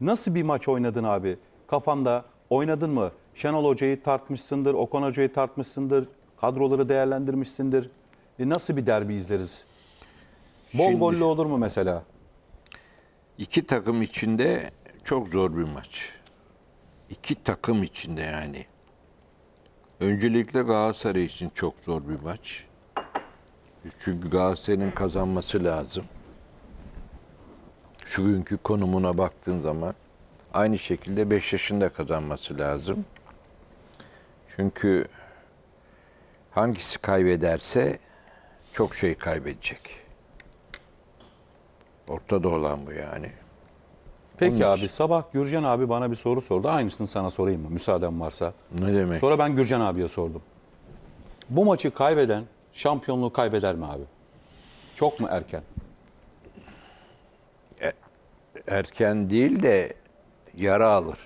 Nasıl bir maç oynadın abi? Kafanda oynadın mı? Şenol Hoca'yı tartmışsındır, Okan Hoca'yı tartmışsındır, kadroları değerlendirmişsindir. E nasıl bir derbi izleriz? Bol Şimdi- gollü olur mu mesela? İki takım içinde çok zor bir maç. İki takım içinde yani. Öncelikle Galatasaray için çok zor bir maç. Çünkü Galatasaray'ın kazanması lazım. Şu günkü konumuna baktığın zaman aynı şekilde Beşiktaş'ın da kazanması lazım. Çünkü hangisi kaybederse çok şey kaybedecek. Ortada olan bu yani. Peki Onun abi için. sabah Gürcan abi bana bir soru sordu. Aynısını sana sorayım mı müsaaden varsa? Ne demek? Sonra ben Gürcan abiye sordum. Bu maçı kaybeden şampiyonluğu kaybeder mi abi? Çok mu erken? Erken değil de yara alır.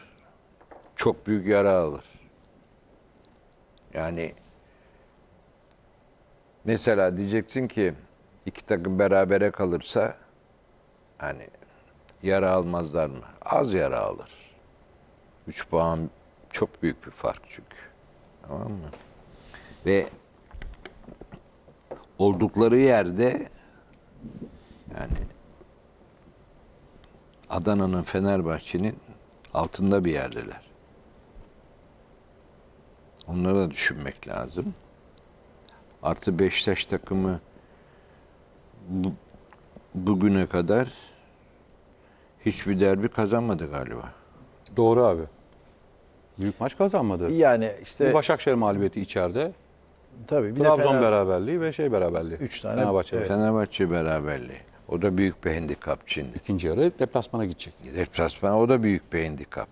Çok büyük yara alır. Yani mesela diyeceksin ki iki takım berabere kalırsa hani yara almazlar mı? Az yara alır. 3 puan çok büyük bir fark çünkü. Tamam mı? Ve oldukları yerde yani Adana'nın Fenerbahçe'nin altında bir yerdeler. Onları da düşünmek lazım. Artı Beşiktaş takımı bu, bugüne kadar hiçbir derbi kazanmadı galiba. Doğru abi. Büyük maç kazanmadı. Yani işte Bir Başakşehir mağlubiyeti içeride. tabii bir Trabzon de Fener, beraberliği ve şey beraberliği. Üç tane, Fenerbahçe. evet. Fenerbahçe beraberliği. O da büyük bir handikap şimdi. İkinci yarı deplasmana gidecek. Deplasman o da büyük bir handikap.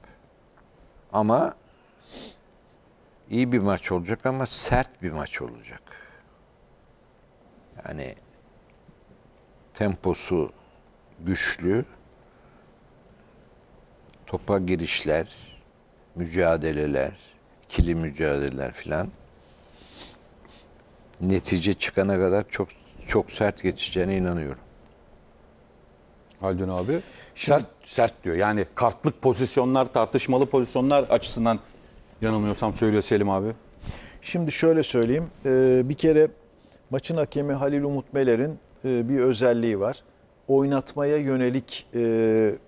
Ama iyi bir maç olacak ama sert bir maç olacak. Yani temposu güçlü, topa girişler, mücadeleler, ikili mücadeleler filan netice çıkana kadar çok çok sert geçeceğine inanıyorum. Haldun abi. Sert, sert diyor. Yani kartlık pozisyonlar, tartışmalı pozisyonlar açısından yanılmıyorsam söylüyor Selim abi. Şimdi şöyle söyleyeyim. Ee, bir kere maçın hakemi Halil Umut Meler'in e, bir özelliği var. Oynatmaya yönelik e,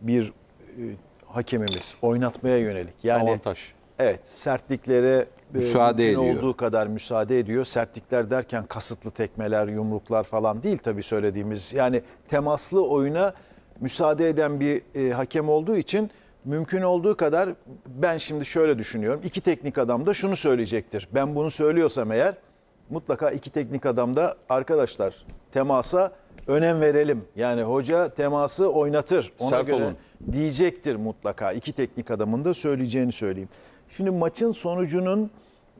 bir e, hakemimiz. Oynatmaya yönelik. Yani Avantaj. evet sertliklere Müsaade ediyor. olduğu kadar müsaade ediyor. Sertlikler derken kasıtlı tekmeler, yumruklar falan değil tabii söylediğimiz. Yani temaslı oyuna müsaade eden bir e, hakem olduğu için mümkün olduğu kadar ben şimdi şöyle düşünüyorum. İki teknik adam da şunu söyleyecektir. Ben bunu söylüyorsam eğer mutlaka iki teknik adam da arkadaşlar temasa önem verelim. Yani hoca teması oynatır. Ona Sert göre olun. diyecektir mutlaka. İki teknik adamın da söyleyeceğini söyleyeyim. Şimdi maçın sonucunun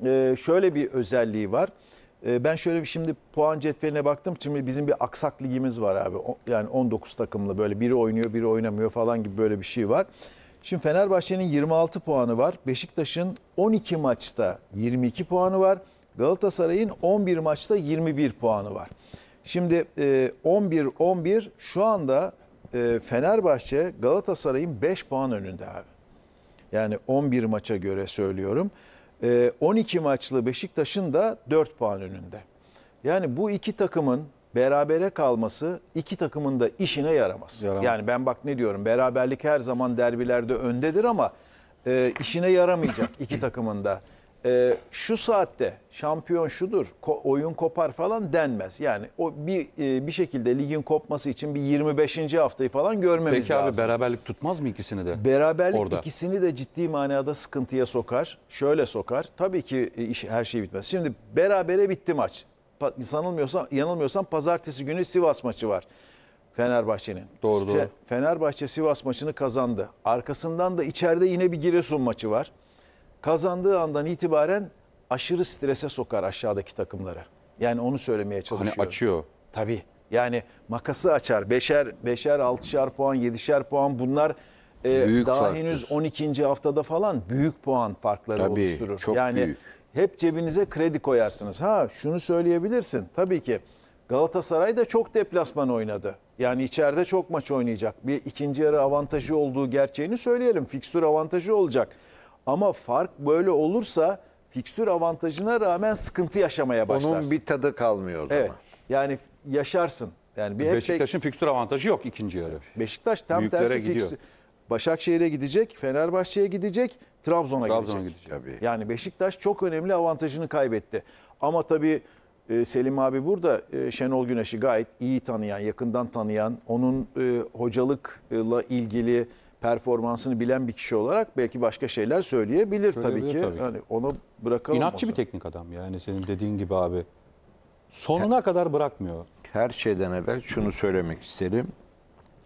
e, şöyle bir özelliği var. E, Ben şöyle şimdi puan cetveline baktım. Şimdi bizim bir aksak ligimiz var abi. Yani 19 takımlı böyle biri oynuyor biri oynamıyor falan gibi böyle bir şey var. Şimdi Fenerbahçe'nin 26 puanı var. Beşiktaş'ın 12 maçta 22 puanı var. Galatasaray'ın 11 maçta 21 puanı var. Şimdi e, 11-11 şu anda e, Fenerbahçe Galatasaray'ın 5 puan önünde abi. Yani 11 maça göre söylüyorum. Ee, 12 maçlı Beşiktaş'ın da 4 puan önünde. Yani bu iki takımın berabere kalması iki takımın da işine yaramaz. Yaramaz. Yani ben bak ne diyorum beraberlik her zaman derbilerde öndedir ama e, işine yaramayacak iki takımın da. E, şu saatte şampiyon şudur, ko- oyun kopar falan denmez. Yani o bir e, bir şekilde ligin kopması için bir 25. haftayı falan görmemiz Peki abi lazım. beraberlik tutmaz mı ikisini de? Beraberlik Orada. ikisini de ciddi manada sıkıntıya sokar. Şöyle sokar. Tabii ki e, iş, her şey bitmez. Şimdi berabere bitti maç. Pa- Sanılmıyorsam, yanılmıyorsam pazartesi günü Sivas maçı var. Fenerbahçe'nin. Doğru, doğru. Fe- Fenerbahçe Sivas maçını kazandı. Arkasından da içeride yine bir Giresun maçı var. Kazandığı andan itibaren aşırı strese sokar aşağıdaki takımları. Yani onu söylemeye Hani çalışıyorum. açıyor. Tabii. Yani makası açar. Beşer, beşer, altışar puan, yedişer puan bunlar e, Büyük daha farktır. henüz 12. haftada falan büyük puan farkları Tabii, oluşturur. çok yani büyük. hep cebinize kredi koyarsınız. Ha şunu söyleyebilirsin. Tabii ki Galatasaray da çok deplasman oynadı. Yani içeride çok maç oynayacak. Bir ikinci yarı avantajı olduğu gerçeğini söyleyelim. Fikstür avantajı olacak. Ama fark böyle olursa fikstür avantajına rağmen sıkıntı yaşamaya başlarsın. Onun bir tadı kalmıyor o zaman. Evet. Yani yaşarsın. Yani bir hep Beşiktaş'ın fikstür avantajı yok ikinci yarı. Beşiktaş tam Büyüklere tersi gidiyor. fikstür. Başakşehir'e gidecek, Fenerbahçe'ye gidecek, Trabzon'a, Trabzon'a gidecek. gidecek. Tabii. Yani Beşiktaş çok önemli avantajını kaybetti. Ama tabii e, Selim abi burada e, Şenol Güneş'i gayet iyi tanıyan, yakından tanıyan, onun e, hocalıkla ilgili performansını bilen bir kişi olarak belki başka şeyler söyleyebilir tabii ki. tabii ki. Yani onu bırakalım. İnatçı bir teknik adam yani senin dediğin gibi abi. Sonuna kadar bırakmıyor. Her şeyden evvel şunu söylemek isterim.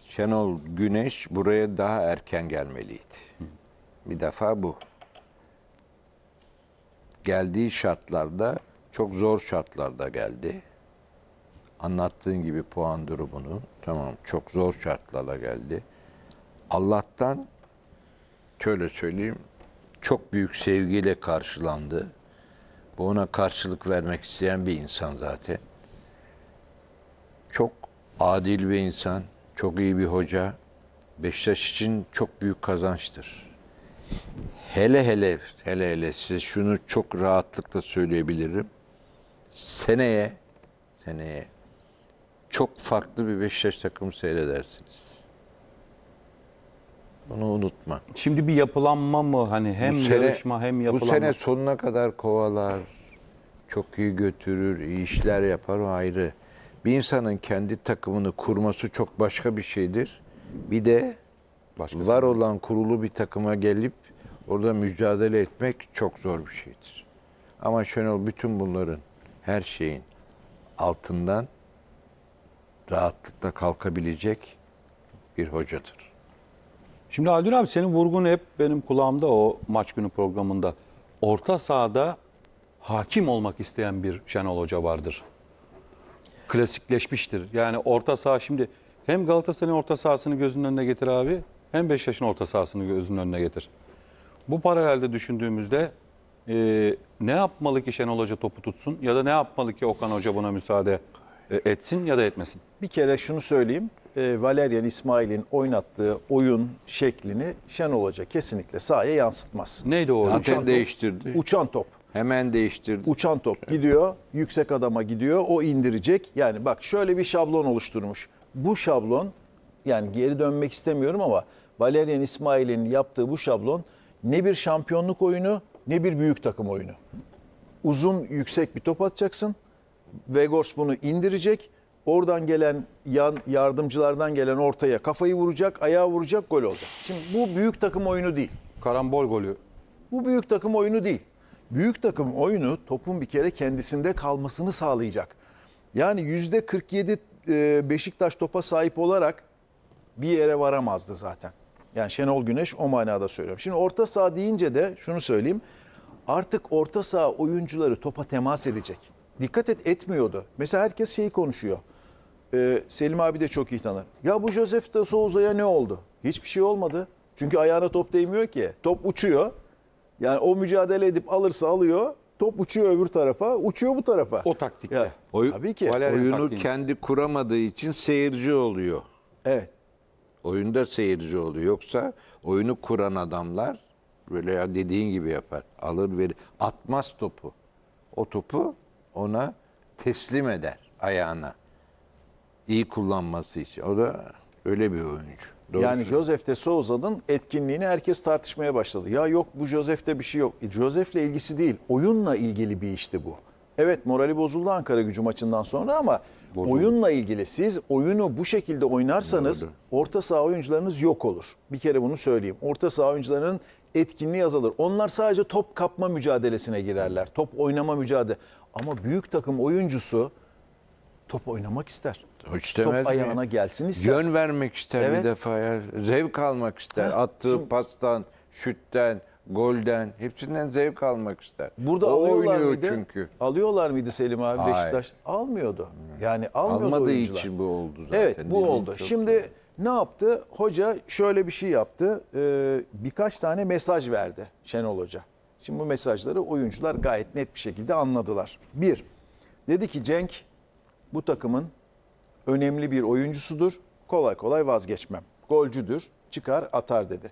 Şenol Güneş buraya daha erken gelmeliydi. Bir defa bu. Geldiği şartlarda çok zor şartlarda geldi. Anlattığın gibi puan durumunu tamam çok zor şartlarla geldi. Allah'tan şöyle söyleyeyim çok büyük sevgiyle karşılandı. Bu ona karşılık vermek isteyen bir insan zaten çok adil bir insan, çok iyi bir hoca. Beşiktaş için çok büyük kazançtır. Hele hele hele hele size şunu çok rahatlıkla söyleyebilirim. Seneye seneye çok farklı bir Beşiktaş takımı seyredersiniz. Bunu unutma. Şimdi bir yapılanma mı hani hem Bu sene- yarışma hem Bu yapılanma. sene sonuna kadar kovalar, çok iyi götürür, iyi işler yapar o ayrı. Bir insanın kendi takımını kurması çok başka bir şeydir. Bir de Başkası. var olan kurulu bir takıma gelip orada mücadele etmek çok zor bir şeydir. Ama Şenol bütün bunların her şeyin altından rahatlıkla kalkabilecek bir hocadır. Şimdi Haldun abi senin vurgun hep benim kulağımda o maç günü programında. Orta sahada hakim olmak isteyen bir Şenol Hoca vardır. Klasikleşmiştir. Yani orta saha şimdi hem Galatasaray'ın orta sahasını gözünün önüne getir abi hem Beşiktaş'ın orta sahasını gözünün önüne getir. Bu paralelde düşündüğümüzde e, ne yapmalı ki Şenol Hoca topu tutsun ya da ne yapmalı ki Okan Hoca buna müsaade e, etsin ya da etmesin? Bir kere şunu söyleyeyim. E, Valerian İsmail'in oynattığı oyun şeklini Şenol Hoca kesinlikle sahaya yansıtmaz. Neydi o? Zaten Uçan top. değiştirdi. Uçan top. Hemen değiştirdi. Uçan top gidiyor, yüksek adama gidiyor, o indirecek. Yani bak şöyle bir şablon oluşturmuş. Bu şablon, yani geri dönmek istemiyorum ama Valerian İsmail'in yaptığı bu şablon ne bir şampiyonluk oyunu ne bir büyük takım oyunu. Uzun yüksek bir top atacaksın. Vegors bunu indirecek. Oradan gelen yan yardımcılardan gelen ortaya kafayı vuracak, ayağı vuracak, gol olacak. Şimdi bu büyük takım oyunu değil. Karambol golü. Bu büyük takım oyunu değil. Büyük takım oyunu topun bir kere kendisinde kalmasını sağlayacak. Yani yüzde 47 e, Beşiktaş topa sahip olarak bir yere varamazdı zaten. Yani Şenol Güneş o manada söylüyorum. Şimdi orta saha deyince de şunu söyleyeyim. Artık orta saha oyuncuları topa temas edecek. Dikkat et etmiyordu. Mesela herkes şeyi konuşuyor. Ee, Selim abi de çok iyi tanır. Ya bu Josef de Souza'ya ne oldu? Hiçbir şey olmadı. Çünkü ayağına top değmiyor ki. Top uçuyor. Yani o mücadele edip alırsa alıyor. Top uçuyor öbür tarafa, uçuyor bu tarafa. O taktikle. Ya, Oy- tabii ki. Valerian Oyunu taktiğini. kendi kuramadığı için seyirci oluyor. Evet. Oyunda seyirci oluyor. Yoksa oyunu kuran adamlar böyle ya dediğin gibi yapar. Alır verir. Atmaz topu. O topu ona teslim eder ayağına. İyi kullanması için. O da öyle bir oyuncu. Doğru yani. Josef de Souza'nın etkinliğini herkes tartışmaya başladı. Ya yok bu Josef'te bir şey yok. E, Josef'le ilgisi değil. Oyunla ilgili bir işti bu. Evet morali bozuldu Ankara gücü maçından sonra ama Bozuldu. oyunla ilgili siz oyunu bu şekilde oynarsanız Doğru. orta saha oyuncularınız yok olur. Bir kere bunu söyleyeyim. Orta saha oyuncularının etkinliği azalır. Onlar sadece top kapma mücadelesine girerler. Top oynama mücadele. Ama büyük takım oyuncusu top oynamak ister. Hiç top mi? ayağına gelsin ister. Yön vermek ister Evet. bir defa ya. Zevk almak ister. Ha, Attığı şimdi- pastan, şütten, golden hepsinden zevk almak ister. Burada o oynuyor mıydı? çünkü. Alıyorlar mıydı Selim abi Hayır. Beşiktaş? Almıyordu. Yani almıyordu Almadığı oyuncular. için bu oldu zaten. Evet bu Dediğin oldu. Şimdi ne yaptı? Hoca şöyle bir şey yaptı. Ee, birkaç tane mesaj verdi Şenol Hoca. Şimdi bu mesajları oyuncular gayet net bir şekilde anladılar. Bir, dedi ki Cenk bu takımın önemli bir oyuncusudur. Kolay kolay vazgeçmem. Golcüdür. Çıkar atar dedi.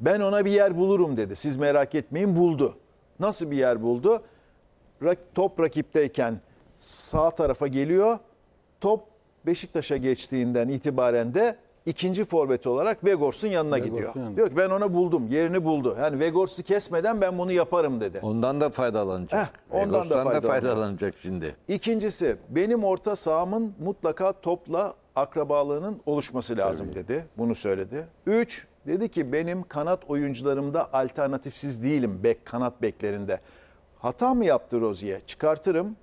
Ben ona bir yer bulurum dedi. Siz merak etmeyin buldu. Nasıl bir yer buldu? Top rakipteyken sağ tarafa geliyor. Top Beşiktaş'a geçtiğinden itibaren de ikinci forvet olarak Vegors'un yanına Vegors'un gidiyor. yanına. Diyor ki ben ona buldum. Yerini buldu. Yani Vegors'u kesmeden ben bunu yaparım dedi. Ondan da faydalanacak. Heh, ondan da faydalanacak. faydalanacak şimdi. İkincisi benim orta sahamın mutlaka topla akrabalığının oluşması lazım dedi. Bunu söyledi. Üç, dedi ki benim kanat oyuncularımda alternatifsiz değilim bek kanat beklerinde. Hata mı yaptı Rozi'ye? Çıkartırım.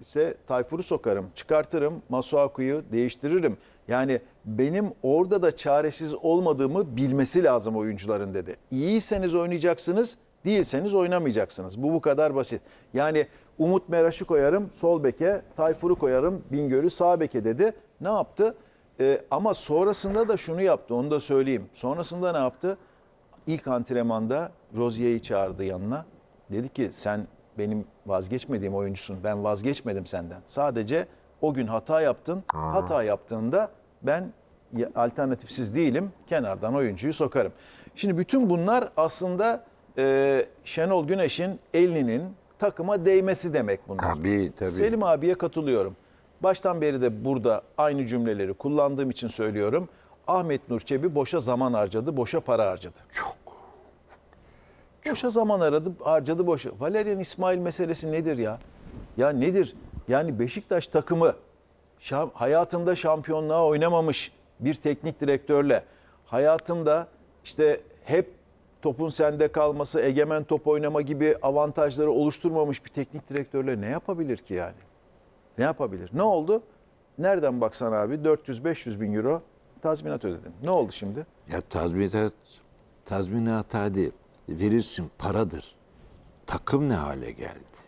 İşte Tayfur'u sokarım. Çıkartırım. Masuaku'yu değiştiririm. Yani benim orada da çaresiz olmadığımı bilmesi lazım oyuncuların dedi. İyiyseniz oynayacaksınız, değilseniz oynamayacaksınız. Bu bu kadar basit. Yani Umut Meraş'ı koyarım sol beke, Tayfur'u koyarım Bingöl'ü sağ beke dedi. Ne yaptı? Ee, ama sonrasında da şunu yaptı onu da söyleyeyim. Sonrasında ne yaptı? İlk antrenmanda Rozier'i çağırdı yanına. Dedi ki sen benim vazgeçmediğim oyuncusun. Ben vazgeçmedim senden. Sadece o gün hata yaptın. Hata yaptığında ben alternatifsiz değilim. Kenardan oyuncuyu sokarım. Şimdi bütün bunlar aslında e, Şenol Güneş'in elinin takıma değmesi demek bunlar. Tabii tabii. Selim abiye katılıyorum. Baştan beri de burada aynı cümleleri kullandığım için söylüyorum. Ahmet Nur Çebi boşa zaman harcadı, boşa para harcadı. Çok. Boşa zaman aradı, harcadı boşa. Valerian İsmail meselesi nedir ya? Ya nedir? Yani Beşiktaş takımı şam- hayatında şampiyonluğa oynamamış bir teknik direktörle hayatında işte hep topun sende kalması, egemen top oynama gibi avantajları oluşturmamış bir teknik direktörle ne yapabilir ki yani? Ne yapabilir? Ne oldu? Nereden baksan abi 400-500 bin euro tazminat ödedin. Ne oldu şimdi? Ya tazminat, tazminat hadi verirsin paradır. Takım ne hale geldi?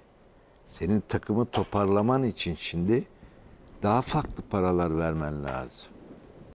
Senin takımı toparlaman için şimdi daha farklı paralar vermen lazım.